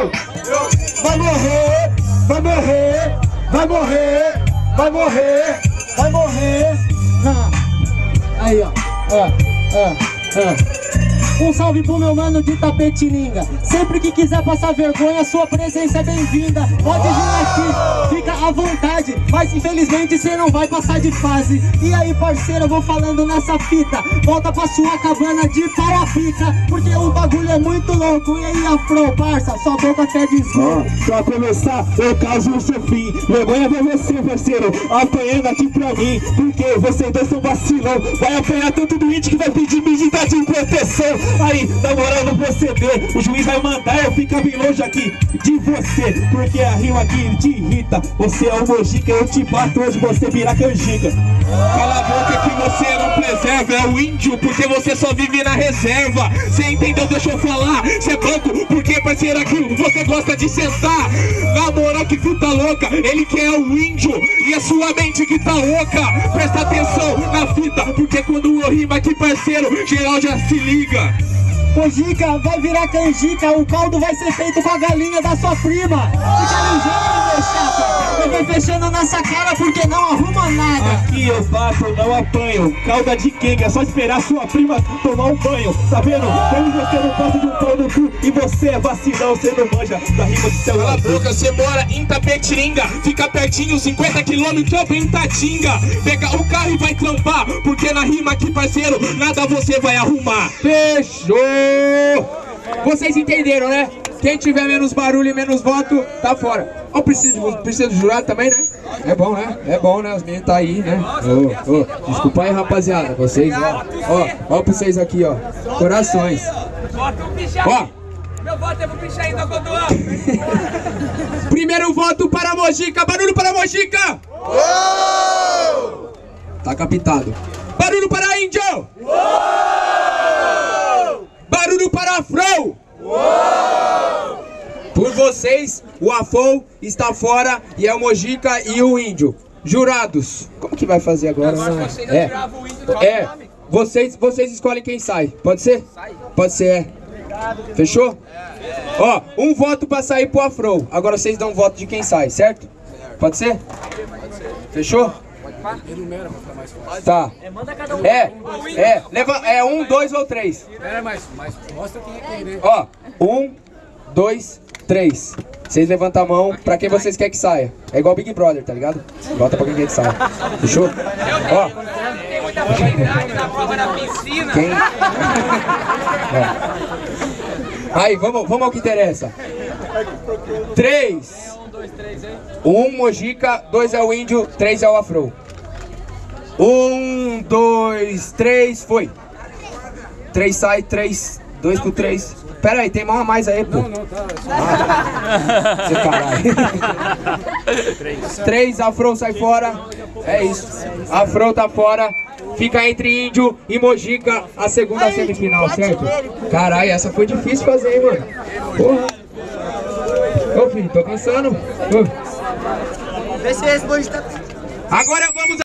Vai morrer, vai morrer, vai morrer, vai morrer, vai morrer. Aí, ó. Ah, ah, ah. Um salve pro meu mano de Tapetininga. Sempre que quiser passar vergonha, sua presença é bem-vinda. Pode vir aqui, fica à vontade. Mas infelizmente você não vai passar de fase. E aí, parceiro, eu vou falando nessa fita. Volta pra sua cabana de pau a pica. Porque o bagulho é muito louco. E aí, afro, parça, sua boca até desgou. Pra começar, eu causo o seu fim Vergonha ver você, parceiro, apanhando aqui pra mim Porque vocês dois são vacilão Vai apanhar tanto doente que vai pedir medida de proteção Aí, na moral, no proceder, o juiz vai mandar eu ficar bem longe aqui de você Porque a rima aqui te irrita. Você é o mojica, eu te bato hoje, você vira canjica. Cala a boca que você não preserva, é o índio Porque você só vive na reserva. Você entendeu? Deixa eu falar, você é banco Porque parceiro aqui, você gosta de sentar. Na moral que fita louca, ele que é o índio E a sua mente que tá louca Presta atenção na fita Porque quando eu rimo aqui parceiro, geral já se liga Mojica vai virar canjica, o caldo vai ser feito com a galinha da sua prima. Fica ligeiro, meu chapa. Eu vou fechando nessa cara porque não arruma nada. Eu bato, não apanho Calda de quenga, é só esperar sua prima tomar um banho Tá vendo? Como você não passa de um pau no cu E você é vacilão, você não manja da rima de seu Cala a boca, você mora em Tapetininga Fica pertinho, 50 quilômetros em Tatinga Pega o carro e vai trampar Porque na rima aqui, parceiro, nada você vai arrumar Fechou! Vocês entenderam, né? Quem tiver menos barulho e menos voto, tá fora. Ó, precisa, precisa do jurado também, né? É bom, né? É bom, né? Os meninos tá aí, né? Ô, ô, desculpa aí, rapaziada. Vocês, ó. Ó, ó pra vocês aqui, ó. Corações. Ó. Meu voto é pro pichar ainda Godoão. Primeiro voto para Mojica. Barulho para Mojica! Tá captado. Barulho para Índio! Barulho para Afro! Por vocês, o Afou está fora e é o Mojica e o Índio. Jurados, como que vai fazer agora? né? É, é. Vocês, vocês escolhem quem sai. Pode ser? Pode ser, é. Fechou? Ó, um voto pra sair pro Afro. Agora vocês dão um voto de quem sai, certo? Pode ser? Fechou? Tá. É, é, leva, é um, dois ou três. Ó, um, dois, três. Vocês levantam a mão pra quem vocês querem que saia. É igual Big Brother, tá ligado? Vota pra quem quer que saia. Fechou? Ó, Tem muita qualidade na prova na piscina. quem. É. Aí, vamos, vamos ao que interessa. Três. Um Mojica, dois é o índio, três é o afro. Um, dois, três, foi. Três sai, três, dois pro três. Pera aí, tem mão a mais aí, pô. Não, não, tá. Ah, seu caralho. Três, afro sai fora. É isso. Afro tá fora. Fica entre índio e Mojica a segunda semifinal, certo? Caralho, essa foi difícil fazer, hein, mano. Porra. Ô, filho, tô cansando. Vê se esse tá... Agora vamos